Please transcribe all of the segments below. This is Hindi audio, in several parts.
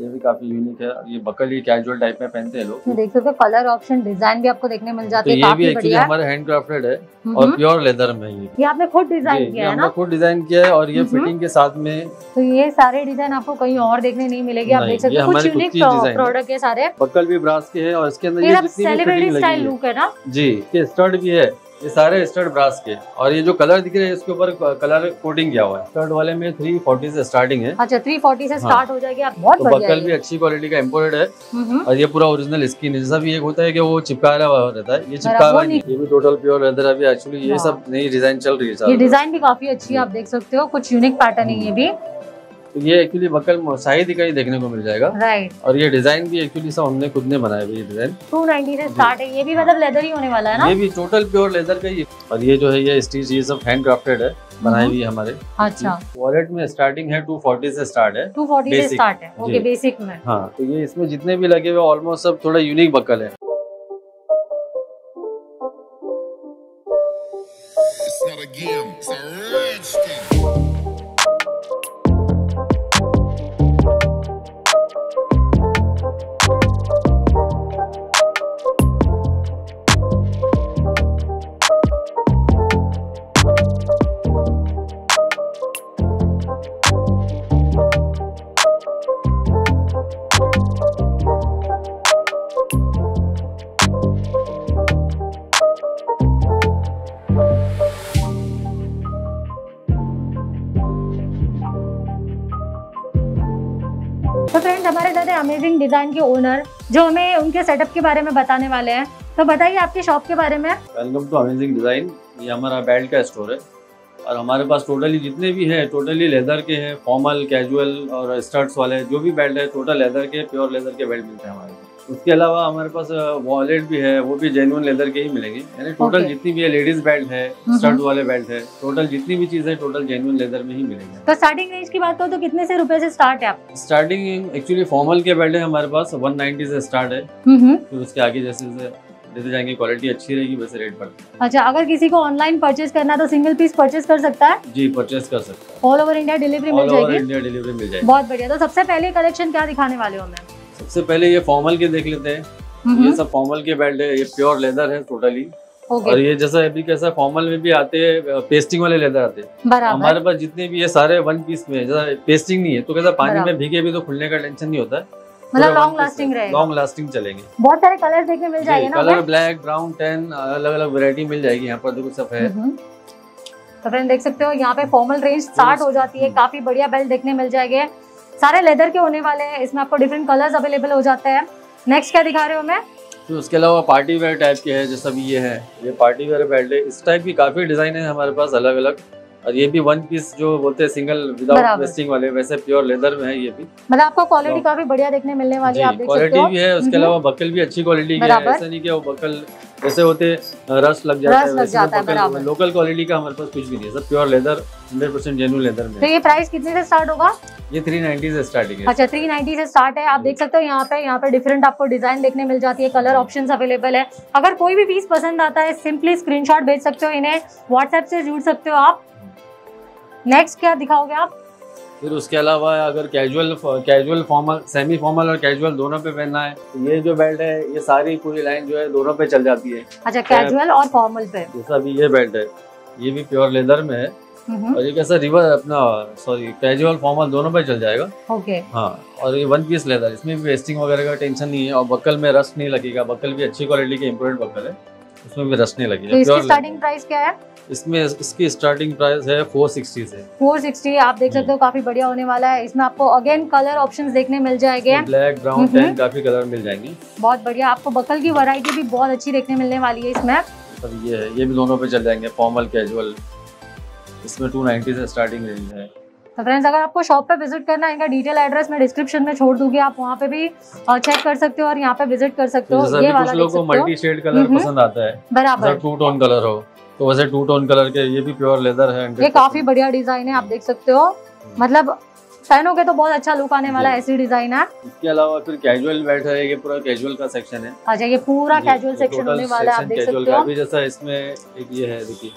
ये भी काफ़ी यूनिक है। ये बकल ये कैजुअल टाइप में पहनते हैं लोग। देख सकते हो कलर ऑप्शन डिज़ाइन भी आपको देखने मिल तो जाते हैं तो ये भी एक्चुअली हमारा हैंड क्राफ्टेड है और प्योर लेदर में ये। ये आपने खुद डिज़ाइन किया है हमने ना? खुद डिज़ाइन किया है और ये। फिटिंग के साथ में तो ये सारे डिज़ाइन आपको कहीं और देखने नहीं मिलेगी। आप देख सकते हो कुछ यूनिक। प्रोडक्ट है। सारे। बकल भी ब्रास के है और इसके अंदर सेलिब्रिटी स्टाइल लुक है ना? जी ये स्टर्ट भी है। ये सारे स्टर्ट ब्रास के। और ये जो कलर दिख रहे हैं इसके ऊपर कलर कोटिंग किया हुआ है। स्टर्ट वाले में थ्री फोर्टी से स्टार्टिंग है। अच्छा 340 से स्टार्ट हाँ। हो जाएगी आप बहुत तो बढ़िया बकल है भी अच्छी क्वालिटी का इम्पोर्टेड है। और ये पूरा ओरिजिनल स्किन है। जैसा भी एक होता है कि वो चिपका हुआ रहता है। ये चिपका हुआ। नहीं। ये भी टोटल प्योर लेदर अभी एक्चुअली ये सब नई डिज़ाइन चल रही है ये डिज़ाइन भी काफ़ी अच्छी है आप देख सकते हो। कुछ यूनिक पैटर्न है ये भी। तो ये एक्चुअली बकल शाही दिखाई देखने को मिल जाएगा। राइट और ये डिज़ाइन भी एक्चुअली सब हमने खुद ने बनाया ये डिज़ाइन 290 से स्टार्ट है। ये भी मतलब लेदर ही होने वाला है ना? ये भी टोटल प्योर लेदर का ही। है। और ये जो है ये स्टिच ये सब हैंड क्राफ्टेड है बनाई हुई है हमारे। अच्छा। वॉलेट में स्टार्टिंग है 240 से स्टार्ट है। 240 से Basic, स्टार्ट है। ओके बेसिक में। हाँ तो ये इसमें जितने भी लगे हुए ऑलमोस्ट सब थोड़ा यूनिक बकल है। डिज़ाइन के ओनर जो हमें उनके सेटअप के बारे में बताने वाले हैं। तो बताइए आपकी शॉप के बारे में। वेलकम टू अमेजिंग डिज़ाइन ये हमारा बेल्ट का स्टोर है। और हमारे पास टोटली जितने भी हैं टोटली लेदर के हैं फॉर्मल कैजुअल और स्टर्ट्स वाले, जो भी बेल्ट है टोटल लेदर के प्योर लेदर के बेल्ट मिलते हैं हमारे उसके अलावा हमारे पास वॉलेट भी है वो भी जेन्युइन लेदर के ही मिलेंगे। यानी टोटल Okay. जितनी भी है लेडीज़ बेल्ट है हम्म। स्टर्ट वाले बेल्ट है टोटल जितनी भी चीज़ है टोटल जेन्युइन लेदर में ही मिलेंगे। तो स्टार्टिंग रेंज की बात करो तो कितने से रुपए से स्टार्ट है आप? स्टार्टिंग एक्चुअली फॉर्मल के बेल्ट है हमारे पास 190 से स्टार्ट है। हम्म फिर उसके आगे जैसे जैसे देते जाएँगे क्वालिटी अच्छी रहेगी वैसे रेट बढ़ता अच्छा अगर किसी को ऑनलाइन परचेज करना तो सिंगल पीस परचेज कर सकता है? जी परचेस कर सकते हैं। ऑल ओवर इंडिया डिलीवरी मिल ऑल ओवर जाएगी। इंडिया डिलीवरी मिल जाएगी। बहुत बढ़िया। तो सबसे पहले कलेक्शन क्या दिखाने वाले हो मैं सबसे पहले ये फॉर्मल के देख लेते हैं। ये सब फॉर्मल के बेल्ट है ये प्योर लेदर है टोटली ओके और ये जैसा अभी कैसा फॉर्मल में भी आते हैं पेस्टिंग वाले लेदर आते हैं। हमारे पास जितने भी है सारे वन पीस में जैसा पेस्टिंग नहीं है तो कैसा पानी में भीगे भी तो खुलने का टेंशन नहीं होता। है मतलब लॉन्ग लास्टिंग रहेगा। लॉन्ग लास्टिंग चलेंगे। बहुत सारे कलर देखने मिल जाएँगे ना कलर ब्लैक ब्राउन टेन अलग अलग वेरायटी मिल जाएगी यहाँ पर देखो सब है। हम्म। तो फ्रेंड देख सकते हो यहाँ पे फॉर्मल रेंज स्टार्ट हो जाती है। काफ़ी बढ़िया बेल्ट देखने मिल जाएँगे। सारे लेदर के होने वाले हैं, इसमें आपको डिफरेंट कलर्स अवेलेबल हो जाते हैं। नेक्स्ट क्या दिखा रहे हो मैं? फिर उसके अलावा पार्टी वेयर टाइप के हैं, जैसा ये है। ये पार्टी वेयर बेल्ट है। इस टाइप की काफ़ी डिज़ाइन है हमारे पास अलग अलग और ये भी वन पीस जो बोलते हैं सिंगल विदाउट वेस्टिंग वाले वैसे प्योर लेदर में है ये भी। मतलब आपको क्वालिटी तो- काफ़ी बढ़िया देखने मिलने वाली है आप जी देख सकते क्वालिटी भी है उसके हम्म। अलावा बकल भी अच्छी क्वालिटी की है। ऐसा नहीं कि वो बकल जैसे होते रस लग जाता रस है लग वैसे जाता है, लोकल क्वालिटी का हमारे पास कुछ भी नहीं है सब प्योर लेदर 100% जेन्युइन लेदर में तो ये प्राइस कितने से स्टार्ट होगा? ये 390 से स्टार्टिंग है। अच्छा 390 से स्टार्ट है आप देख सकते हो यहाँ पे यहाँ पे डिफरेंट आपको डिज़ाइन देखने मिल जाती है कलर ऑप्शंस अवेलेबल है। अगर कोई भी पीस पसंद आता है सिंपली स्क्रीनशॉट भेज सकते हो इन्हें व्हाट्सएप से जुड़ सकते हो आप। नेक्स्ट क्या दिखाओगे आप? फिर उसके अलावा अगर casual casual formal semi formal और कैजुअल दोनों पे पहनना है तो ये जो बेल्ट है ये सारी पूरी लाइन जो है दोनों पे चल जाती है। अच्छा कैजुअल और फॉर्मल पे। जैसा भी ये बेल्ट है। ये भी प्योर लेदर में है। और ये कैसा रिवर अपना सॉरी कैजुअल फॉर्मल दोनों पे चल जाएगा। ओके हाँ और ये वन पीस लेदर इसमें भी वेस्टिंग वगैरह का टेंशन नहीं है। और बकल में रस्ट नहीं लगेगा। बकल भी अच्छी क्वालिटी के इम्पोर्टेड बकल है। उसमें भी रस्ट नहीं तो लगेगा स्टार्टिंग प्राइस क्या है? इसमें इसकी स्टार्टिंग प्राइस है 460 से। 460 आप देख सकते हो काफ़ी बढ़िया होने वाला है। इसमें आपको अगेन कलर ऑप्शंस देखने मिल जाएँगे। Black brown hmm. टैन काफ़ी कलर मिल जाएँगे। बहुत बढ़िया। आपको बकल की वैरायटी भी बहुत अच्छी देखने मिलने वाली है इसमें। और ये है ये भी दोनों पे चल जाएँगे फॉर्मल कैजुअल इसमें 290 से स्टार्टिंग रेंज है। तो फ्रेंड्स अगर आपको शॉप पे विज़िट करना है इनका डिटेल एड्रेस मैं डिस्क्रिप्शन में छोड़ दूँगी। आप वहाँ पे भी चेक कर सकते हो और यहाँ पे विज़िट कर सकते हो। ये वाला कुछ लोगों को मल्टी शेड कलर हम्म। पसंद आता है। बराबर। टू टोन कलर हो। तो वैसे टू टोन कलर के ये भी प्योर लेदर है ये काफ़ी बढ़िया डिज़ाइन है आप देख सकते हो। मतलब पहनोगे तो बहुत अच्छा लुक आने वाला ऐसी डिज़ाइन है। इसके अलावा फिर कैजुअल बेल्ट है ये पूरा कैजुअल का सेक्शन है। अच्छा ये पूरा कैजुअल सेक्शन होने वाला है आप देख सकते हो। जैसा इसमें एक ये है देखिए।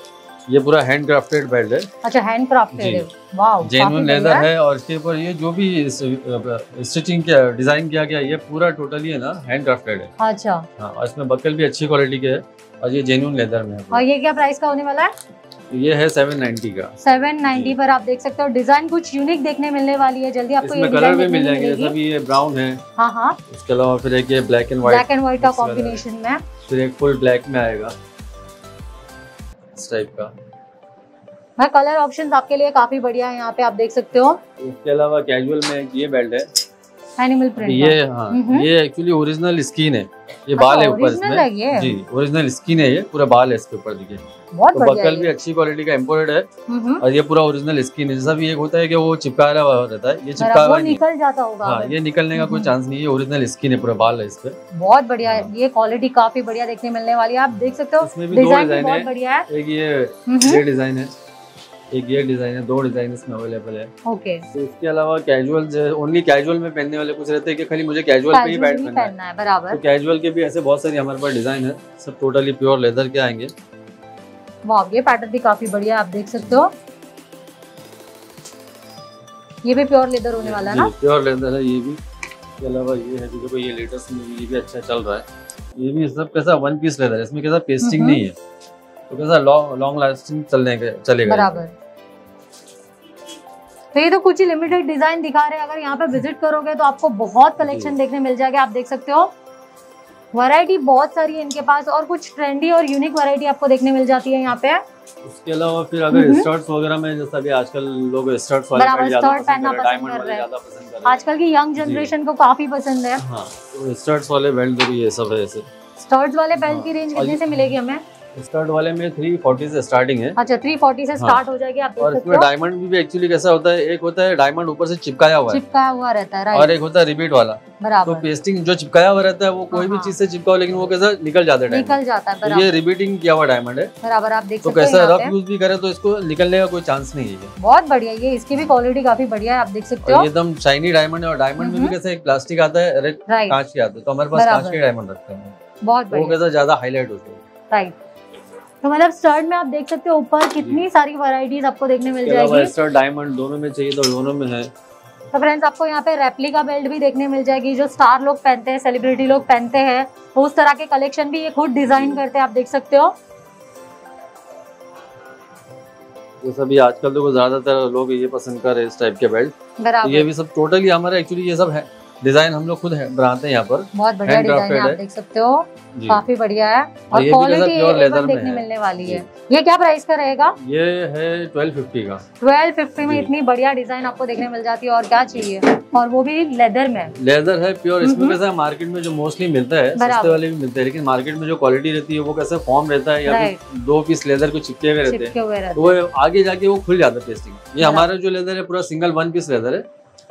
ये पूरा हैंड क्राफ्टेड बेल्ट है। अच्छा हैंड क्राफ्टेड है। वाओ जेन्युइन लेदर है और इसके ऊपर ये जो भी स्टिचिंग किया डिज़ाइन किया गया ये पूरा टोटली है ना हैंड क्राफ्टेड है। अच्छा। हाँ और इसमें बकल भी अच्छी क्वालिटी के है और ये जेन्युइन लेदर में है। और ये क्या प्राइस का होने वाला है? ये है सेवन नाइन्टी का। सेवन नाइन्टी जी। पर आप देख सकते हो। डिज़ाइन कुछ यूनिक देखने मिलने वाली है। जल्दी आपको ये इसमें कलर भी मिल जाएँगे जैसा भी ये ब्राउन है। हाँ हाँ। उसके अलावा फिर एक ये black and white black and white का। कॉम्बिनेशन में। फिर एक फुल ब्लैक में आएगा। इस टाइप का। मैं कलर ऑप्शन आपके लिए काफ़ी बढ़िया है यहाँ पे आप देख सकते हो। इसके अलावा कैजुअल में ये बेल्ट है। एनिमल प्रिंट ये हाँ। ये एक्चुअली ओरिजिनल स्किन है। ये बाल है ऊपर ओरिजिनल इसमें जी ओरिजिनल स्किन है ये पूरा बाल है इसके ऊपर देखिए। बहुत तो बकल भी अच्छी क्वालिटी का इम्पोर्टेड है। और ये पूरा ओरिजिनल स्किन है जैसा भी एक होता है कि वो चिपकाया हुआ रहता है ये चिपका हुआ निकल जाता होगा हाँ ये निकलने का कोई। चांस नहीं है ओरिजिनल स्किन है पूरा बाल है इस पे। बहुत बढ़िया है हाँ। ये क्वालिटी काफ़ी बढ़िया देखने मिलने वाली है आप देख सकते हो। इसमें भी दो डिज़ाइन है। एक ये डिज़ाइन है। एक ये डिज़ाइन है दो डिज़ाइन इसमें अवेलेबल है। ओके तो इसके अलावा कैजुअल ओनली कैजुअल में पहनने वाले कुछ रहते हैं कि खाली मुझे कैजुअल पे ही पहनना है। पहनना है बराबर। तो कैजुअल के भी ऐसे बहुत सारी हमारे पास डिज़ाइन है सब टोटली प्योर लेदर के आएँगे। वाह ये पैटर्न भी काफ़ी बढ़िया आप देख सकते हो। ये भी प्योर लेदर होने वाला है ना? प्योर लेदर है ये भी। इसके अलावा ये है देखो ये लेटेस्ट में ये भी अच्छा चल रहा है। ये भी सब कैसा वन पीस लेदर है इसमें कैसा पेस्टिंग हम्म। नहीं है। तो कैसा लॉन्ग लॉन्ग लास्टिंग चलने के चलेगा। बराबर। तो ये तो कुछ ही लिमिटेड डिज़ाइन दिखा रहे हैं। अगर यहाँ पे विज़िट करोगे तो आपको बहुत कलेक्शन देखने मिल जाएगा। आप देख सकते हो वैरायटी बहुत सारी है इनके पास और कुछ ट्रेंडी और यूनिक वैरायटी आपको देखने मिल जाती है यहाँ पे। उसके अलावा फिर अगर हम्म। स्टर्ट्स वगैरह में जैसा भी आजकल लोग स्टर्ट्स वाले ज़्यादा पसंद पहनना कर पसंद डायमंड कर वाले रहे हैं। ज़्यादा पसंद कर रहे हैं। आजकल की यंग जनरेशन को काफ़ी पसंद है। हाँ तो स्टर्ट्स वाले बेल्ट भी ये सब है ऐसे। स्टर्ट्स वाले बेल्ट हाँ, की रेंज कितने से मिलेगी हमें? स्टर्ट वाले में थ्री फोर्टी से स्टार्टिंग है। अच्छा 340 से स्टार्ट हाँ। हो जाएगी आप हाँ। और इसमें डायमंड भी, भी एक्चुअली कैसा होता है एक होता है डायमंड ऊपर से चिपकाया हुआ है। चिपकाया हुआ रहता है और एक होता है रिपीट वाला। बराबर। तो पेस्टिंग जो चिपकाया हुआ रहता है वो कोई भी हाँ। चीज़ से चिपका हो लेकिन वो कैसा निकल जाता है निकल जाता है तो ये रिपीटिंग किया हुआ डायमंड है। बराबर आप देख तो कैसा रफ यूज़ भी करे तो इसको निकलने का कोई चांस नहीं है बहुत बढ़िया ये इसकी भी क्वालिटी काफ़ी बढ़िया है आप देख सकते हो। एकदम शाइनी डायमंड है और डायमंड में भी हम्म। कैसा एक प्लास्टिक आता है कांच के आते हैं। तो हमारे पास। कांच के डायमंड रखते हैं। बहुत तो वो कैसा ज़्यादा हाईलाइट होता है। राइट तो मतलब स्टर्ट में आप देख सकते हो ऊपर कितनी सारी वैरायटीज आपको देखने मिल जाएगी। स्टार डायमंड दोनों में चाहिए तो दोनों में है। तो फ्रेंड्स आपको यहाँ पे रेप्लिका बेल्ट भी देखने मिल जाएगी जो स्टार लोग पहनते हैं सेलिब्रिटी लोग पहनते हैं। वो उस तरह के कलेक्शन भी ये खुद डिज़ाइन करते हैं आप देख सकते हो। जैसा भी आजकल तो ज़्यादातर लोग ये पसंद कर रहे हैं इस टाइप के बेल्ट तो ये भी सब टोटली हमारा एक्चुअली ये सब है। डिज़ाइन हम लोग खुद है बनाते हैं यहाँ पर। बहुत बढ़िया डिज़ाइन है आप देख सकते हो। काफ़ी बढ़िया है। और ये क्वालिटी देखने मिलने वाली है। ये क्या प्राइस का रहेगा? ये है ट्वेल्व फिफ्टी का। ट्वेल्व फिफ्टी में इतनी बढ़िया डिज़ाइन आपको देखने मिल जाती है और क्या चाहिए? और वो भी लेदर में। लेदर है प्योर इसमें। कैसा है मार्केट में जो मोस्टली मिलता है सस्ते वाले भी मिलते हैं लेकिन मार्केट में जो क्वालिटी रहती है वो कैसा फॉर्म रहता है या फिर दो पीस लेदर को चिपके हुए रहते हैं तो वो आगे जाके वो खुल जाता है ये हमारा जो लेदर है पूरा सिंगल वन पीस लेदर है।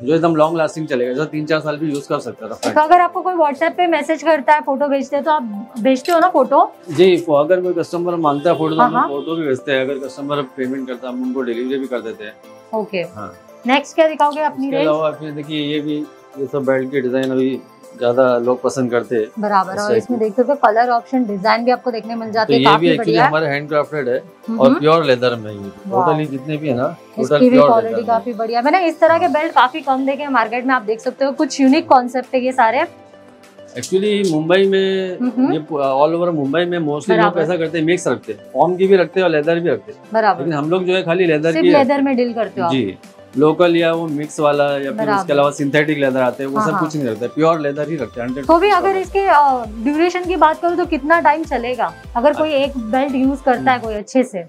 जो एकदम लॉन्ग लास्टिंग चलेगा जो तीन चार साल भी यूज़ कर सकता था तो अगर आपको कोई व्हाट्सएप पे मैसेज करता है फ़ोटो भेजते हैं तो आप भेजते हो ना फ़ोटो जी अगर कोई कस्टमर माँगता है फ़ोटो तो हम हाँ, फ़ोटो भी भेजते हैं. अगर कस्टमर पेमेंट करता है हम उनको डिलीवरी भी कर देते हैं. ओके हाँ. नेक्स्ट क्या दिखाओगे अपनी देखिए ये भी ये सब बेल्ट के डिज़ाइन अभी ज़्यादा लोग पसंद करते हैं। बराबर और इसमें देख सकते हो कलर ऑप्शन डिज़ाइन भी आपको देखने मिल तो जाती है ये भी एक्चुअली है हमारे हैंड क्राफ्टेड है और हम्म, प्योर लेदर में ये टोटली जितने भी है ना टोटल इसकी भी प्योर क्वालिटी काफ़ी बढ़िया मैंने इस तरह के बेल्ट काफ़ी कम देखे हैं मार्केट में आप देख सकते हो कुछ यूनिक कॉन्सेप्ट है ये सारे। एक्चुअली मुंबई में हम्म। ये ऑल ओवर मुंबई में मोस्टली लोग ऐसा करते हैं मिक्स रखते हैं। फॉर्म की भी रखते हैं और लेदर भी रखते हैं। बराबर। लेकिन हम लोग जो है खाली लेदर की लेदर में डील करते हो जी। लोकल या वो मिक्स वाला या फिर उसके अलावा सिंथेटिक लेदर आते हैं वो हाँ, सब हाँ। कुछ नहीं रखते प्योर लेदर ही रखते हैं तो भी अगर इसके ड्यूरेशन की बात करूँ तो कितना टाइम चलेगा? अगर कोई एक बेल्ट यूज़ करता है कोई अच्छे से।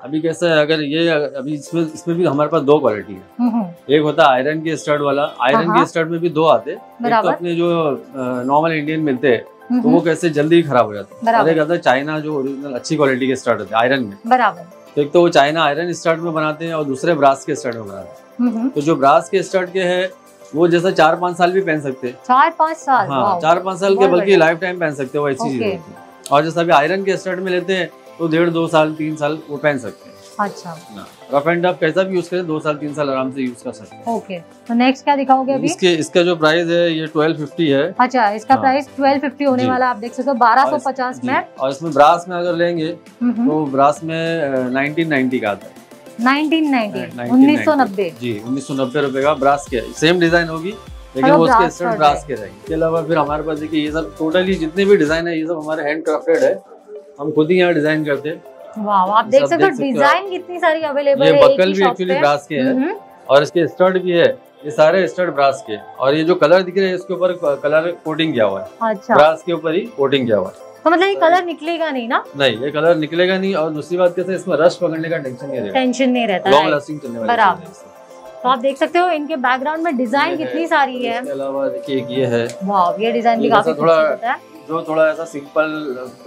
अभी कैसा है अगर ये अभी इसमें इसमें भी हमारे पास दो क्वालिटी है। हम्म, हम्म, एक होता है आयरन के स्टड वाला आयरन हाँ, के स्टड में भी दो आते हैं। तो अपने जो नॉर्मल इंडियन मिलते हैं हम्म, तो वो कैसे जल्दी खराब हो जाते हैं। और एक आता है चाइना जो ओरिजिनल अच्छी क्वालिटी के स्टड होते हैं आयरन में। बराबर। तो एक तो वो चाइना आयरन स्टड में बनाते हैं और दूसरे ब्रास के स्टड में बनाते हैं। हम्म, हम्म, तो जो ब्रास के स्टड के है वो जैसा चार पाँच साल भी पहन सकते हैं। चार पाँच साल? हाँ चार पाँच साल के बल्कि लाइफ टाइम पहन सकते हो ऐसी चीज़। और जैसा अभी आयरन के स्टड में लेते हैं तो डेढ़ दो साल तीन साल वो पहन सकते हैं। अच्छा। रफ एंड टफ कैसा भी यूज़ करें दो साल तीन साल आराम से यूज़ कर सकते हैं। ओके तो नेक्स्ट क्या दिखाओगे अभी? इसके इसका जो प्राइस है ये ट्वेल्व फिफ्टी है। अच्छा इसका हाँ। प्राइस ट्वेल्व फिफ्टी होने वाला आप देख सकते हो बारह सौ पचास में। और इसमें ब्रास में अगर लेंगे हम्म, तो ब्रास में नाइनटीन नाइनटी का आता है। नाइनटीन नाइनटी 1990 उन्नीस सौ नब्बे। जी उन्नीस सौ नब्बे रुपए का ब्रास के सेम डिज़ाइन होगी लेकिन वो उसके ब्रास ब्रास के रहेंगे। इसके अलावा फिर हमारे पास देखिए ये सब टोटली जितने भी डिज़ाइन है ये सब हमारे हैंड क्राफ्टेड है। हम खुद ही यहाँ डिज़ाइन करते हैं। वाह आप देख सकते हो डिज़ाइन कितनी सारी अवेलेबल है भी एक्चुअली ब्रास के है। हम्म, और इसके स्टड भी है ये सारे स्टड ब्रास के। और ये जो कलर दिख रहे हैं इसके ऊपर कलर कोटिंग किया हुआ है। अच्छा। ब्रास के ऊपर ही कोटिंग किया हुआ है। तो मतलब ये कलर निकलेगा नहीं ना? नहीं ये कलर निकलेगा नहीं और दूसरी बात कैसे इसमें रश पकड़ने का टेंशन नहीं रहेगा टेंशन नहीं रहता लॉन्ग लास्टिंग चलने वाली बराबर। है तो आप देख सकते हो इनके बैकग्राउंड में डिज़ाइन कितनी सारी है। इसके अलावा देखिए एक ये है। वाह ये डिज़ाइन भी काफ़ी खूबसूरत है। जो थोड़ा ऐसा सिंपल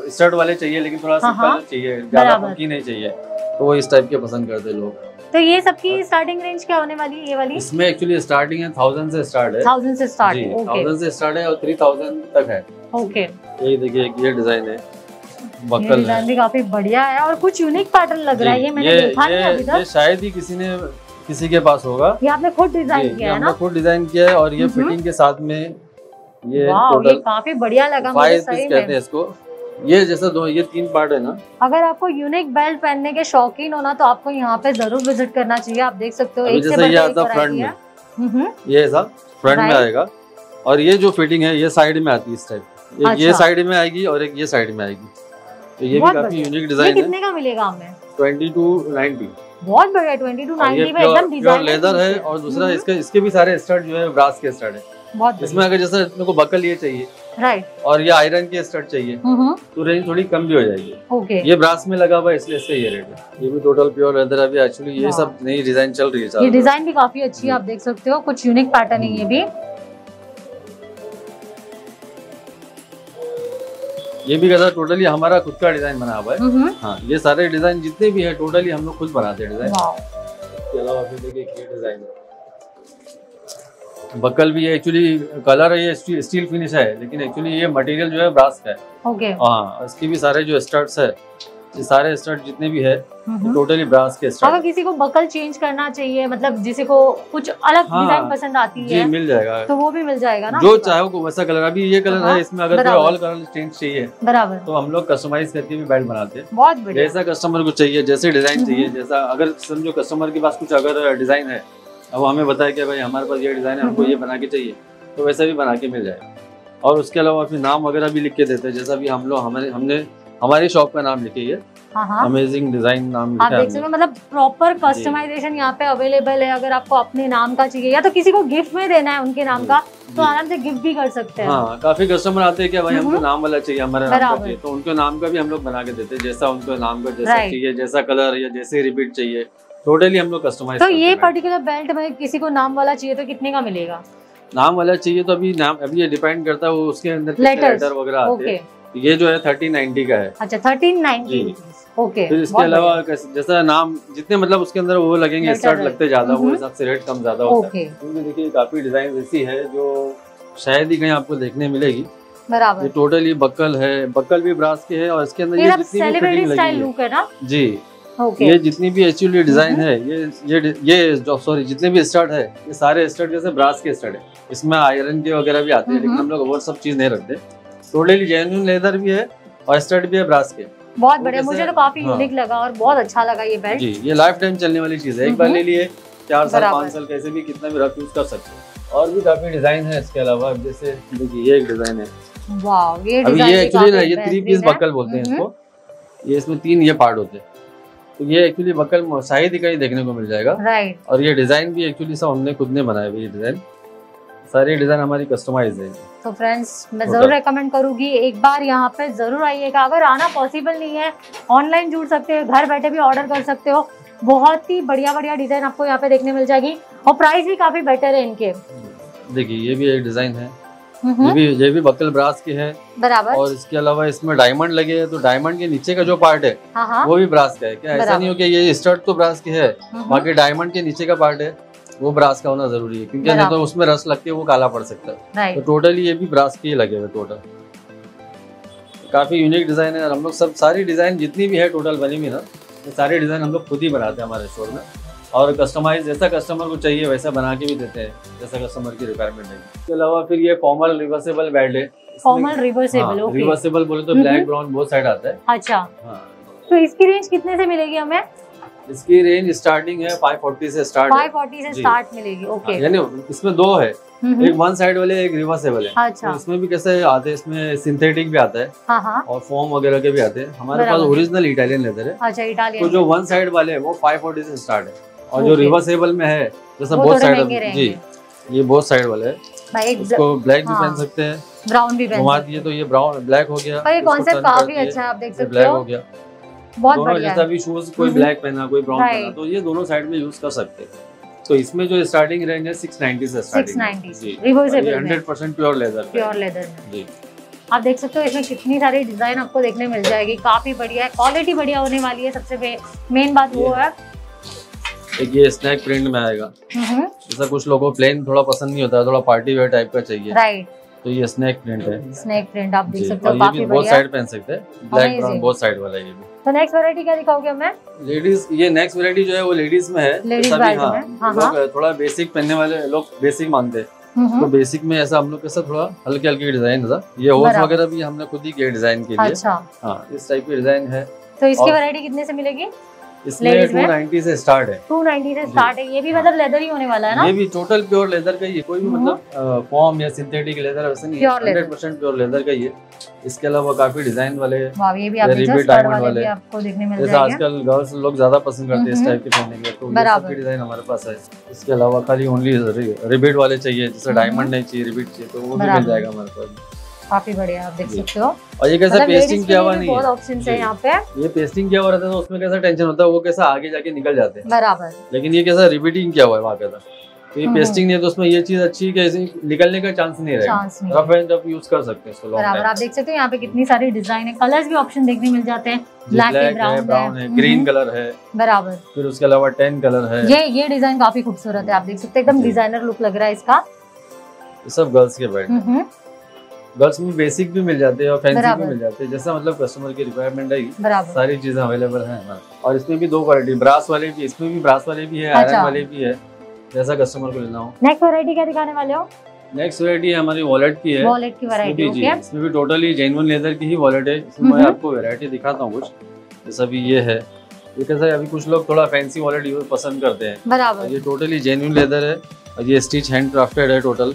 स्टर्ट वाले चाहिए लेकिन थोड़ा हाँ, हाँ। सिंपल चाहिए ज़्यादा। फंकी नहीं चाहिए। तो वो इस टाइप के पसंद करते हैं लोग। तो ये सबकी स्टार्टिंग रेंज क्या होने वाली है ये वाली? इसमें एक्चुअली स्टार्टिंग है थाउज़ेंड से स्टार्ट है। थाउज़ेंड से स्टार्ट थाउज़ेंड से स्टार्ट है और थ्री थाउज़ेंड तक है। ओके ये देखिए ये डिज़ाइन है। ये डिज़ाइन भी काफ़ी बढ़िया है और कुछ यूनिक पैटर्न लग रहा है ये मैंने देखा नहीं अभी तक। ये शायद ही किसी ने किसी के पास होगा। ये आपने खुद डिज़ाइन किया है ना? खुद डिज़ाइन किया है और ये। फिटिंग के साथ में ये ये टोटल काफ़ी बढ़िया लगा मुझे सही पीस कहते हैं इसको। ये जैसा दो ये तीन पार्ट है ना। अगर आपको यूनिक बेल्ट पहनने के शौकीन हो ना तो आपको यहाँ पे ज़रूर विज़िट करना चाहिए। आप देख सकते हो एक से जैसे ये एक आता फ्रंट में। ये ऐसा फ्रंट में आएगा। और ये जो फिटिंग है ये साइड में आती है इस टाइप एक अच्छा। ये। साइड में आएगी और एक ये साइड में आएगी। तो ये भी काफ़ी यूनिक डिज़ाइन है। कितने का मिलेगा हमें? ट्वेंटी टू नाइनटी बहुत बढ़िया ट्वेंटी टू नाइनटी में एकदम डिज़ाइन लेदर है। और दूसरा हम्म। इसके इसके भी सारे स्टड जो है ब्रास के स्टड है। बहुत इसमें अगर जैसे अपने को बकल ये चाहिए राइट और ये आयरन के स्टड चाहिए तो रेंज थोड़ी कम भी हो जाएगी। ओके ये ब्रास में लगा हुआ है इसलिए इसका ये रेट है। ये भी टोटल प्योर लेदर अभी एक्चुअली ये सब नई डिज़ाइन चल रही है ये डिज़ाइन भी काफ़ी अच्छी है आप देख सकते हो। कुछ यूनिक पैटर्न है ये भी। ये भी कैसा टोटली हमारा खुद का डिज़ाइन बना हुआ है। हम्म, हाँ ये सारे डिज़ाइन जितने भी है टोटली हम लोग खुद बनाते हैं डिज़ाइन इसके अलावा फिर देखिए ये डिज़ाइन बकल भी है एक्चुअली कलर है ये स्टील, स्टील फिनिश है लेकिन एक्चुअली ये मटेरियल जो है ब्रास का है। Okay okay. हाँ इसकी भी सारे जो स्टर्ट्स है ये सारे स्टर्ट जितने भी है। टोटली ब्रास के अगर किसी को बकल चेंज करना चाहिए मतलब जिसे को कुछ अलग हाँ, डिज़ाइन पसंद आती जी है मिल जाएगा। तो वो भी मिल जाएगा ना जो चाहे को वैसा कलर अभी ये कलर हाँ, है इसमें अगर ऑल कलर चेंज चाहिए बराबर। तो हम लोग कस्टमाइज करके भी बेल्ट बनाते हैं। बहुत जैसा कस्टमर को चाहिए जैसे डिज़ाइन। चाहिए जैसा अगर समझो कस्टमर के पास कुछ अगर डिज़ाइन है अब हमें बताया कि भाई हमारे पास ये डिज़ाइन है हमको। ये बना के चाहिए तो वैसा भी बना के मिल जाएगा। और उसके अलावा फिर नाम वगैरह भी लिख के देते हैं जैसा भी हम लोग हमारे हमने हमारी शॉप का नाम लिखी है हाँ हाँ। अमेजिंग डिज़ाइन नाम आप देख सकते हो मतलब प्रॉपर कस्टमाइजेशन यहाँ पे अवेलेबल है अगर आपको अपने नाम का चाहिए या तो किसी को गिफ्ट में देना है उनके नाम का तो आराम से गिफ्ट भी कर सकते हैं। हाँ काफ़ी कस्टमर आते हैं कि भाई हमको हम्म। नाम वाला चाहिए हमारे नाम का चाहिए तो उनके नाम का भी हम लोग बना के देते हैं जैसा उनको नाम का जैसा चाहिए जैसा कलर या जैसे रिपीट चाहिए टोटली हम लोग कस्टमाइज तो ये पर्टिकुलर बेल्ट में किसी को नाम वाला चाहिए तो कितने का मिलेगा? नाम वाला चाहिए तो अभी नाम अभी ये डिपेंड करता है उसके अंदर. लेटर वगैरह आते हैं। ये जो है थर्टी नाइनटी का है। अच्छा थर्टीन नाइनटी जी। ओके फिर इसके अलावा जैसा नाम जितने मतलब उसके अंदर वो लगेंगे स्टार्ट लगते ज़्यादा वो हम्म। हिसाब से रेट कम ज़्यादा होता है। क्योंकि देखिए काफ़ी डिज़ाइन ऐसी है जो शायद ही कहीं आपको देखने मिलेगी। ये बराबर टोटली बक्कल है। बक्कल भी ब्रास के है और इसके अंदर ये ये जितनी भी स्टाइल है लुक है ना? जी। ओके ये जितनी भी एक्चुअली डिज़ाइन हम्म। है ये ये ये सॉरी जितने भी स्टार्ट है ये सारे स्टार्ट जैसे ब्रास के स्टार्ट है। इसमें आयरन के वगैरह भी आते हैं लेकिन हम्म। हम लोग वो सब चीज़ नहीं रखते। टोटली जेन्यून लेदर भी है और स्टड भी है ब्रास के। बहुत बढ़िया मुझे तो काफ़ी यूनिक हाँ। लगा और बहुत अच्छा लगा ये बेल्ट जी ये लाइफ टाइम चलने वाली चीज़ है। एक बार। ले लिए चार साल पाँच साल कैसे भी कितना भी रफ यूज़ कर सकते हैं। और भी काफ़ी डिज़ाइन है इसके अलावा। जैसे देखिए ये एक डिज़ाइन है। वाह ये अभी ये एक्चुअली ना ये थ्री पीस। बक्कल बोलते हैं। इसको। ये इसमें तीन ये पार्ट होते हैं। तो ये एक्चुअली बक्कल शायद ही कहीं देखने को मिल जाएगा। राइट और ये डिज़ाइन भी एक्चुअली सब हमने खुद ने बनाया हुए ये डिज़ाइन सारे डिज़ाइन हमारी कस्टमाइज है। तो फ्रेंड्स मैं ज़रूर। रेकमेंड करूँगी एक बार यहाँ पे ज़रूर आइएगा। अगर आना पॉसिबल नहीं है ऑनलाइन जुड़ सकते हो घर बैठे भी ऑर्डर कर सकते हो। बहुत ही बढ़िया बढ़िया डिज़ाइन आपको यहाँ पे देखने मिल जाएगी और प्राइस भी काफ़ी बेटर है इनके। देखिए ये भी एक डिज़ाइन है। ये हम्म, भी ये भी बक्कल ब्रास के है। बराबर। और इसके अलावा इसमें डायमंड लगे हैं तो डायमंड के नीचे का जो पार्ट है हाँ हाँ। वो भी ब्रास का है। क्या ऐसा नहीं हो कि ये स्टर्ट तो ब्रास के है हम्म, बाकी डायमंड के नीचे का पार्ट है। वो ब्रास का होना ज़रूरी है क्योंकि नहीं तो उसमें रस लग के वो काला पड़ सकता है। तो टोटली ये भी ब्रास के ही लगे हुए टोटल काफ़ी यूनिक डिज़ाइन है हम लोग सब सारी डिज़ाइन जितनी भी है टोटल बनी हुई ना ये सारे डिज़ाइन हम लोग खुद ही बनाते हैं हमारे स्टोर में। और कस्टमाइज जैसा कस्टमर को चाहिए वैसा बना के भी देते हैं जैसा कस्टमर की रिक्वायरमेंट है इसके अलावा फिर ये फॉर्मल रिवर्सेबल बेड है फॉर्मल रिवर्सेबल रिवर्सेबल बोले तो हम्म। ब्लैक ब्राउन बहुत साइड आता है। अच्छा। हाँ। तो इसकी रेंज कितने से मिलेगी हमें? इसकी रेंज स्टार्टिंग है 540 से स्टार्ट है। 540 से स्टार्ट मिलेगी ओके हाँ, यानी इसमें दो है। एक वन साइड वाले एक रिवर्सेबल है। अच्छा। तो इसमें भी कैसे आते हैं? इसमें सिंथेटिक भी आता है हाँ हाँ। और फॉर्म वगैरह के भी आते हैं। हमारे पास ओरिजिनल इटालियन लेदर है। अच्छा इटालियन तो जो वन साइड वाले हैं वो 540 से स्टार्ट है। और जो. रिवर्सेबल में है जैसे बोथ साइड जी ये बोथ साइड वाले है। इसको ब्लैक भी। पहन सकते हैं। ब्राउन भी पहन घुमा दिए तो ये ब्राउन ब्लैक हो गया। और ये कॉन्सेप्ट काफ़ी अच्छा आप देख ये सकते ब्लैक हो। हो गया। बहुत दोनों जैसा भी शूज़ कोई। ब्लैक पहना कोई ब्राउन पहना तो ये दोनों साइड में यूज़ कर सकते हैं। तो इसमें जो स्टार्टिंग रेंज है 690 से स्टार्टिंग 690 रिवर्सेबल में hundred percent pure leather pure leather जी। आप देख सकते हो इसमें कितनी सारी डिज़ाइन आपको देखने मिल जाएगी। काफ़ी बढ़िया है। क्वालिटी बढ़िया होने वाली है सबसे मेन बात वो है। एक ये स्नैक प्रिंट में आएगा। जैसा कुछ लोगों को प्लेन थोड़ा पसंद नहीं होता है थोड़ा पार्टी वेयर टाइप का चाहिए। राइट तो ये स्नैक प्रिंट है। स्नैक प्रिंट आप देख सकते हो ये काफ़ी बहुत साइड पहन सकते हैं। ब्लैक ब्राउन बहुत साइड वाला है ये भी। तो नेक्स्ट वैरायटी क्या दिखाओगे हमें? लेडीज़ ये नेक्स्ट वैरायटी जो है वो लेडीज़ में है। जैसा हाँ, हाँ, लोग थोड़ा बेसिक पहनने वाले लोग बेसिक मानते हैं। हम्म, तो बेसिक में ऐसा हम लोग कैसा थोड़ा हल्के हल्के डिज़ाइन था। ये होल्स वगैरह भी हमने खुद ही किए डिज़ाइन के लिए। अच्छा। हाँ इस टाइप की डिज़ाइन है। तो इसकी वैरायटी कितने से मिलेगी? इसमें टू? से स्टार्ट है। 290 से स्टार्ट है। ये भी मतलब लेदर ही होने वाला है ना? ये भी टोटल प्योर लेदर का ही है कोई भी हम्म। मतलब फॉर्म या सिंथेटिक लेदर वैसे नहीं है। हंड्रेड परसेंट प्योर लेदर का ही है। इसके अलावा काफ़ी डिज़ाइन वाले ये भी वाले आपको देखने मिल जैसे आजकल गर्ल्स लोग ज़्यादा पसंद करते हैं इस हम्म। टाइप के पहनने के तो डिज़ाइन हमारे पास है। इसके अलावा खाली ओनली रिबिट वाले चाहिए जैसे हम्म। डायमंड नहीं चाहिए रिबिट चाहिए तो वो भी मिल जाएगा हमारे पास। काफ़ी बढ़िया आप देख सकते हो। और ये कैसा मतलब पेस्टिंग किया हुआ नहीं बहुत ऑप्शन है यहाँ पे। ये पेस्टिंग किया हुआ रहता है तो उसमें कैसा टेंशन होता है? वो कैसा आगे जाके निकल जाते हैं। बराबर। लेकिन ये कैसा रिपीटिंग किया हुआ है वहाँ का तो ये हम्म। पेस्टिंग नहीं है तो उसमें ये चीज़ अच्छी है निकलने का चांस नहीं रहेगा। रफ एंड यूज़ कर सकते हैं इसको बराबर आप देख सकते हो यहाँ पे कितनी सारी डिज़ाइन है। कलर्स भी ऑप्शन देखने मिल जाते हैं। ब्लैक है है, ब्राउन है हम्म। ग्रीन कलर है। बराबर। फिर उसके अलावा टेन कलर है। ये ये डिज़ाइन काफ़ी खूबसूरत है आप देख सकते हैं। एकदम डिज़ाइनर लुक लग रहा है इसका। सब गर्ल्स के बैठ हम्म, गर्ल्स में बेसिक भी मिल जाते हैं और फैंसी भी मिल जाते हैं। जैसा मतलब कस्टमर की रिक्वायरमेंट है सारी चीज़ें अवेलेबल है हमारे। और इसमें भी दो क्वालिटी ब्रास वाले भी इसमें भी ब्रास वाले भी है अच्छा। आयरन वाले भी है। जैसा कस्टमर को लेना हो। नेक्स्ट वैरायटी क्या दिखाने वाले हो? नेक्स्ट वैरायटी हमारी वॉलेट की है। वॉलेट की इसमें वैरायटी जी इसमें भी टोटली जेन्युइन लेदर की ही वॉलेट है। इसमें मैं। आपको वैरायटी दिखाता हूँ कुछ। जैसा भी ये है। ये कैसा अभी कुछ लोग थोड़ा फैंसी वॉलेट यूज़ पसंद करते हैं। बराबर। ये टोटली जेन्युइन लेदर है। और ये स्टिच हैंड क्राफ्टेड है टोटल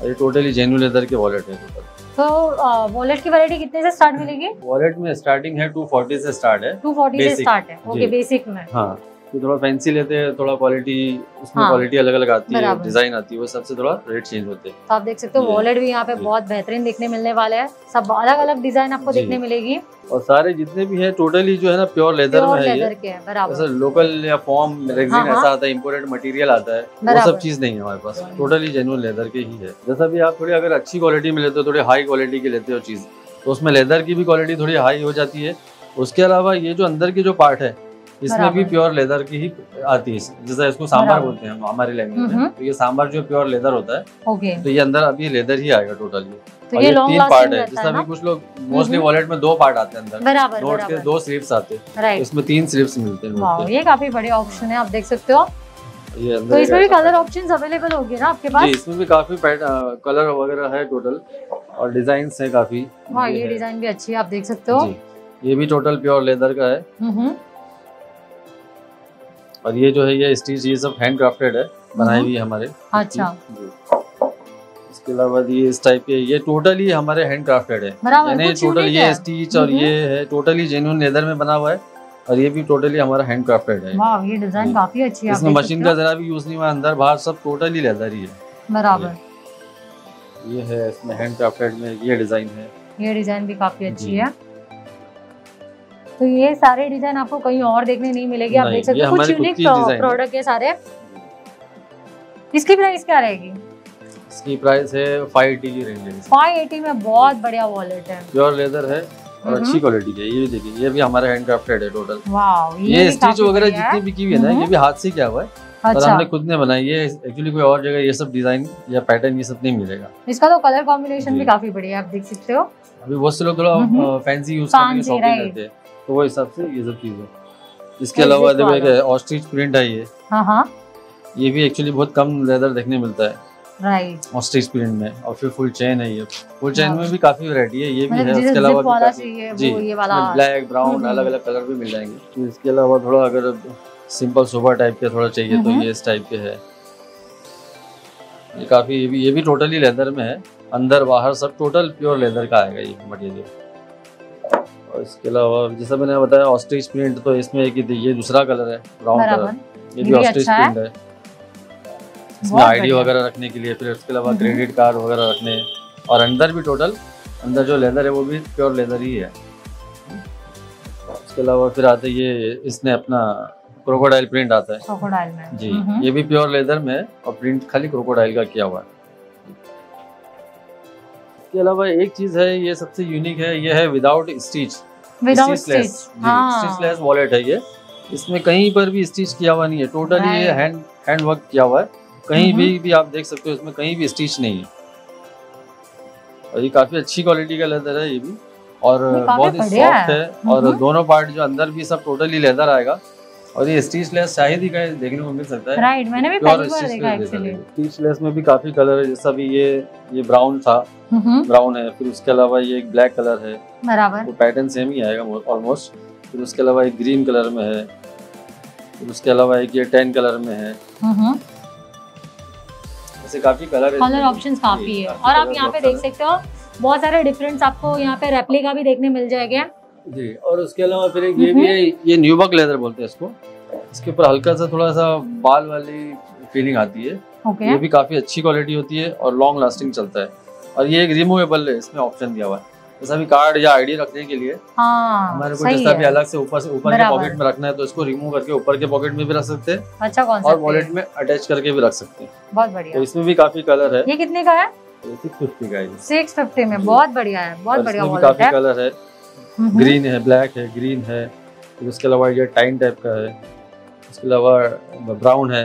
और ये टोटली जेन्युइन लेदर के वॉलेट है तो वॉलेट की वैरायटी कितने से स्टार्ट मिलेगी? वॉलेट में स्टार्टिंग है 240 से स्टार्ट है। 240 से स्टार्ट है। ओके बेसिक में। हाँ। तो थोड़ा फैंसी लेते हैं थोड़ा क्वालिटी उसमें हाँ, क्वालिटी अलग अलग आती है डिज़ाइन आती है वो सबसे थोड़ा रेट चेंज होते हैं। तो आप देख सकते हो वॉलेट भी यहाँ पे बहुत बेहतरीन देखने मिलने वाले हैं। सब अलग अलग डिज़ाइन आपको देखने मिलेगी। और सारे जितने भी है टोटली जो है ना प्योर लेदर प्योर में है लेदर के हैं बराबर। लोकल या फॉर्म हाँ, हाँ। ऐसा आता है इम्पोर्टेड मटेरियल आता है वो सब चीज़ नहीं है हमारे पास। टोटली जेन्युइन लेदर के ही है। जैसा भी आप थोड़ी अगर अच्छी क्वालिटी में लेते हो थोड़ी हाई क्वालिटी की लेते हो चीज़ तो उसमें लेदर की भी क्वालिटी थोड़ी हाई हो जाती है। उसके अलावा ये जो अंदर की जो पार्ट है इसमें भी प्योर लेदर की ही आती है। जैसा इसको सांबर बोलते हैं हमारे लैंग्वेज। में। तो ये सांबर जो प्योर लेदर होता है ओके तो ये अंदर अभी लेदर ही आएगा टोटली तो और ये ये तीन पार्ट है जैसा है भी कुछ लोग मोस्टली। वॉलेट में दो पार्ट आते हैं अंदर। बराबर नोट के दो स्लिप्स आते हैं। इसमें तीन स्लिप्स मिलते हैं ये काफ़ी बड़े ऑप्शन है आप देख सकते हो तो इसमें भी कलर ऑप्शंस अवेलेबल होंगे ना आपके जी पास? इसमें भी काफ़ी कलर वगैरह है टोटल और डिज़ाइन है काफ़ी। हाँ ये। डिज़ाइन भी अच्छी है आप देख सकते हो। जी ये भी टोटल प्योर लेदर का है। और ये जो है ये स्टिच ये सब हैंड क्राफ्टेड है बनाई हुई है हमारे। अच्छा। इसके अलावा ये इस टाइप के ये टोटली हमारे हैंड क्राफ्टेड है यानी टोटल ये। स्टिच और। ये है टोटली जेन्युइन लेदर में बना हुआ है और ये भी टोटली हमारा हैंड क्राफ्टेड है। वाह ये डिज़ाइन काफ़ी अच्छी है इसमें मशीन का जरा भी यूज़ नहीं हुआ अंदर बाहर सब टोटली लेदर ही है। बराबर। ये है इसमें हैंड क्राफ्टेड में ये डिज़ाइन है। ये डिज़ाइन भी काफ़ी अच्छी है। तो ये सारे डिज़ाइन आपको कहीं और देखने नहीं मिलेगी आप देख सकते ये हो कुछ यूनिक। प्रोडक्ट है। सारे। इसकी प्राइस क्या रहेगी? इसकी प्राइस है फाइव एटी की रेंज है 580 में बहुत बढ़िया वॉलेट है। प्योर लेदर है और हम्म। अच्छी क्वालिटी की है ये भी देखिए ये भी हमारा हैंड क्राफ्टेड है टोटल ये भी स्टिच वगैरह जितनी भी की हुई है ना हम्म। ये भी हाथ से क्या हुआ है और अच्छा। हमने खुद ने बनाई है एक्चुअली कोई और जगह ये सब डिज़ाइन या पैटर्न ये सब नहीं मिलेगा। इसका तो कलर कॉम्बिनेशन भी काफ़ी बढ़िया है आप देख सकते हो। अभी बहुत से लोग थोड़ा हम्म। फैंसी यूज़ करने की Fancy, शौकीन right. रहते हैं। तो वो हिसाब से ये सब चीज़ें। इसके अलावा देखो एक ऑस्ट्रिच प्रिंट है ये। हाँ हाँ। ये भी एक्चुअली बहुत कम लेदर देखने मिलता है। राइट ऑस्ट्रिच प्रिंट में। और फिर फुल चेन है ये। फुल चेन हाँ। में भी काफ़ी वैरायटी है। ये भी मतलब है। उसके अलावा जी। ये वाला ब्लैक ब्राउन हम्म। अलग अलग कलर भी मिल जाएँगे। तो इसके अलावा थोड़ा अगर सिंपल सोबर टाइप के थोड़ा चाहिए तो हम्म। ये इस टाइप के है। ये काफ़ी ये भी ये भी टोटली लेदर में है। अंदर बाहर सब टोटल प्योर लेदर का आएगा ये मटेरियल और इसके अलावा जैसा मैंने बताया ऑस्ट्रिच प्रिंट तो इसमें एक ही ये दूसरा कलर है ब्राउन कलर ये भी ऑस्ट्रिच अच्छा प्रिंट है। इसमें आईडी वगैरह रखने के लिए फिर उसके अलावा हम्म। क्रेडिट कार्ड वगैरह रखने और अंदर भी टोटल अंदर जो लेदर है वो भी प्योर लेदर ही है। इसके अलावा फिर आते ये इसने अपना क्रोकोडाइल प्रिंट आता है। क्रोकोडाइल में। जी हम्म। ये भी प्योर लेदर में और प्रिंट खाली क्रोकोडाइल का किया हुआ है। इसके अलावा एक चीज़ है ये सबसे यूनिक है ये है without stitch without stitch stitchless wallet है। ये। इसमें कहीं पर भी स्टिच किया हुआ नहीं है टोटली ये हैंड हैंड वर्क किया हुआ है। कहीं। भी भी आप देख सकते हो इसमें कहीं भी स्टिच नहीं है। और ये काफ़ी अच्छी क्वालिटी का लेदर है ये भी। और बहुत ही सॉफ्ट है। और हम्म। दोनों पार्ट जो अंदर भी सब टोटली लेदर आएगा। और ये स्टिचलेस शायद ही कहीं देखने को मिल सकता है। राइट मैंने भी पहली बार देखा एक्चुअली स्टिचलेस में भी काफ़ी कलर है जैसा भी ये ये ब्राउन था। ब्राउन है फिर उसके अलावा ये एक ब्लैक कलर है। बराबर। वो पैटर्न सेम ही आएगा ऑलमोस्ट फिर उसके अलावा एक ग्रीन कलर में है। फिर उसके अलावा एक ये टेन कलर में है। ऐसे काफ़ी कलर है। कलर। ऑप्शंस काफ़ी है। और आप यहाँ पे देख सकते हो बहुत सारे डिफरेंस आपको यहाँ पे रेप्लिका भी देखने मिल जाएँगे। जी और उसके अलावा फिर एक ये भी है ये न्यूबक लेदर बोलते हैं इसको। इसके ऊपर हल्का सा थोड़ा सा बाल वाली फीलिंग आती है। ओके ये भी काफ़ी अच्छी क्वालिटी होती है और लॉन्ग लास्टिंग चलता है। और ये एक रिमूवेबल है इसमें ऑप्शन दिया हुआ है। जैसा भी कार्ड या आईडी रखने के लिए हाँ हमारे को जैसा भी अलग से ऊपर से ऊपर के पॉकेट में रखना है तो इसको रिमूव करके ऊपर के पॉकेट में भी रख सकते हैं। अच्छा कौन और वॉलेट में अटैच करके भी रख सकते हैं। बहुत बढ़िया। तो इसमें भी काफ़ी कलर है। ये कितने का है? सिक्स फिफ्टी का है। सिक्स फिफ्टी में बहुत बढ़िया है बहुत बढ़िया काफ़ी कलर है। ग्रीन है ब्लैक है ग्रीन है फिर उसके अलावा ये टाइन टाइप का है उसके अलावा ब्राउन है।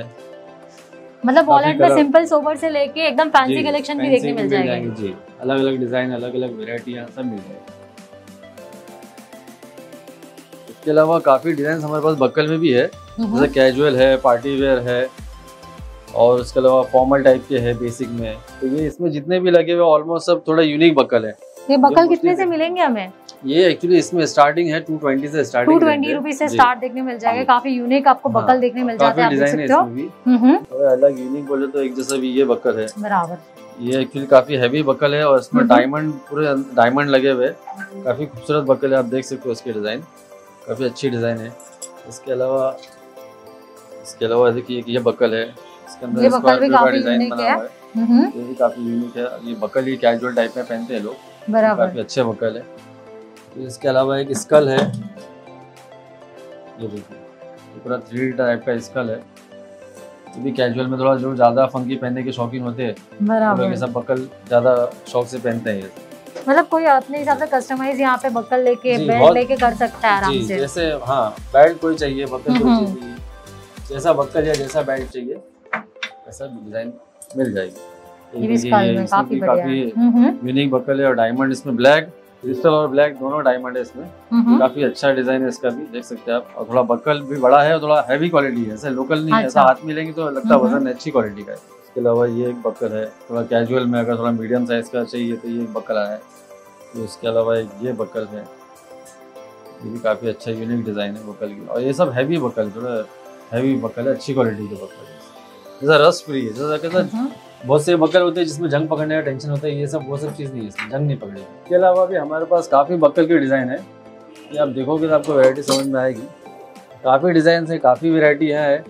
मतलब वॉलेट में सिंपल सोबर से लेके एकदम फैंसी कलेक्शन भी देखने मिल जाएँगे। जी। अलग अलग डिज़ाइन अलग अलग वेराइटियाँ सब मिल जाएगी। इसके अलावा काफ़ी डिज़ाइन हमारे पास बक्कल में भी है हम्म। जैसे कैजुअल है पार्टी वेयर है और उसके अलावा फॉर्मल टाइप के है बेसिक में। तो ये इसमें जितने भी लगे हुए ऑलमोस्ट सब थोड़ा यूनिक बक्कल है। ये बकल कितने से मिलेंगे हमें? ये एक्चुअली इसमें स्टार्टिंग है 220 से टू स्टार्टिंग ट्वेंटी रुपीज़ से स्टार्ट देखने मिल जाएगा। काफ़ी यूनिक आपको हाँ, बकल देखने मिल जाते हैं आप देख सकते हो। हम्म, थोड़ा अलग यूनिक बोले तो एक जैसा भी ये बक्कल है। बराबर। ये एक्चुअली काफ़ी हैवी बकल है और इसमें हम्म। डायमंड पूरे डायमंड लगे हुए। काफ़ी खूबसूरत बकल है आप देख सकते हो इसके डिज़ाइन काफ़ी अच्छी डिज़ाइन है। इसके अलावा इसके अलावा देखिए ये बकल है। इसके अंदर ये बकल भी काफ़ी है। ये भी काफ़ी यूनिक है। ये बकल ही कैजुअल टाइप में पहनते हैं लोग। बराबर। काफ़ी अच्छे बकल है। तो इसके अलावा एक स्कल है। ये देखिए पूरा थ्री टाइप का स्कल है। ये भी कैजुअल में थोड़ा जो ज़्यादा फंकी पहनने के शौकीन होते हैं बराबर। ये सब बकल ज़्यादा शौक से पहनते हैं मतलब कोई अपने हिसाब से कस्टमाइज यहाँ पे बकल लेके बेल्ट लेके कर सकता है आराम से। जैसे हाँ बेल्ट कोई चाहिए बकल कोई। चाहिए। जैसा बकल या जैसा बेल्ट चाहिए। वैसा डिज़ाइन मिल जाएगी। ये भी ये में काफ़ी है। हम्म, हम्म, यूनिक बकल है और डायमंड इसमें ब्लैक क्रिस्टल और ब्लैक दोनों डायमंड है इसमें। हम्म, काफ़ी अच्छा डिज़ाइन है इसका भी देख सकते हैं आप। और थोड़ा बकल भी बड़ा है और थोड़ा हैवी क्वालिटी है। ऐसा लोकल नहीं है ऐसा अच्छा। हाथ में लेंगे तो लगता है हम्म। वज़न अच्छी क्वालिटी का है। इसके अलावा ये एक बकल है थोड़ा कैजुअल में अगर थोड़ा मीडियम साइज़ का चाहिए तो ये एक बकल आया है। तो इसके अलावा एक ये बकल है। ये भी काफ़ी अच्छा यूनिक डिज़ाइन है बकल की। और ये सब हैवी बकल थोड़ा हैवी बकल है अच्छी क्वालिटी के बकल है। जैसा रस फ्री है। जैसा कहता हम्म, बहुत से बकल होते हैं जिसमें जंग पकड़ने का टेंशन होता है ये सब वो सब चीज़ नहीं है इसमें जंग नहीं पकड़ेगी इसके अलावा भी हमारे पास काफ़ी बकल की डिज़ाइन है। ये आप देखोगे तो आपको वैरायटी समझ में आएगी। काफ़ी डिज़ाइन है काफ़ी वेरायटी है।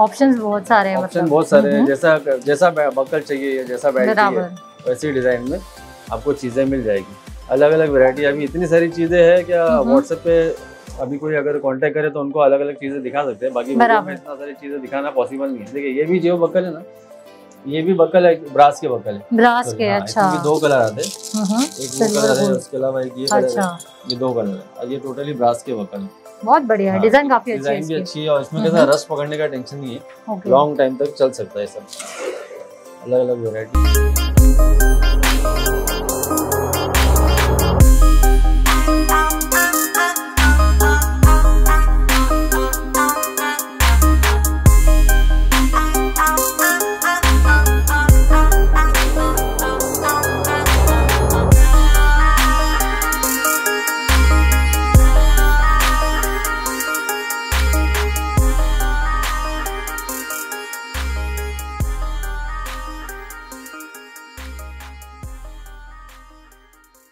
ऑप्शंस बहुत सारे हैं ऑप्शन मतलब। बहुत सारे हैं। हम्म, जैसा जैसा बकल चाहिए या जैसा बैट चाहिए बराबर। वैसी डिज़ाइन में आपको चीज़ें मिल जाएगी। अलग अलग वेरायटी अभी इतनी सारी चीज़ें हैं क्या हम्म। व्हाट्सएप पे अभी कोई अगर कांटेक्ट करे तो उनको अलग अलग चीज़ें दिखा सकते हैं। बाकी में इतना सारी चीज़ें दिखाना पॉसिबल नहीं है। देखिए ये भी जो बकल है ना। ये भी बकल है ब्रास के बकल है। ब्रास के हाँ, अच्छा। इसमें दो कलर आते हैं। हम्म, हम्म, एक वो कलर है उसके अलावा एक ये अच्छा। ये दो कलर है। और ये टोटली ब्रास के बकल है। बहुत बढ़िया है। हाँ, डिज़ाइन काफ़ी अच्छी है डिज़ाइन भी अच्छी है और इसमें कैसा रस पकड़ने का टेंशन नहीं है। लॉन्ग टाइम तक चल सकता है सब। अलग अलग वेरायटी